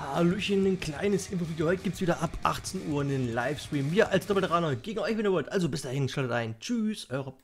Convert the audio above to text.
Hallöchen, ein kleines Infovideo. Heute gibt es wieder ab 18 Uhr einen Livestream. Wir als Doppelteraner gegen euch, wenn ihr wollt. Also bis dahin, schaltet ein. Tschüss, eure